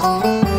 Música